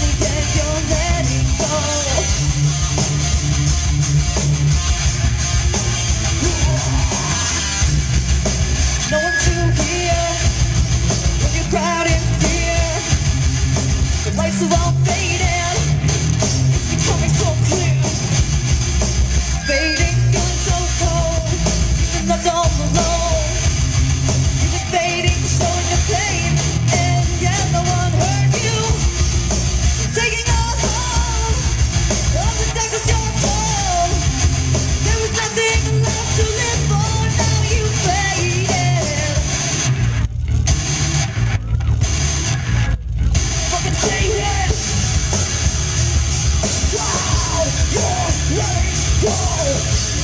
Yeah. Wow, you're ready,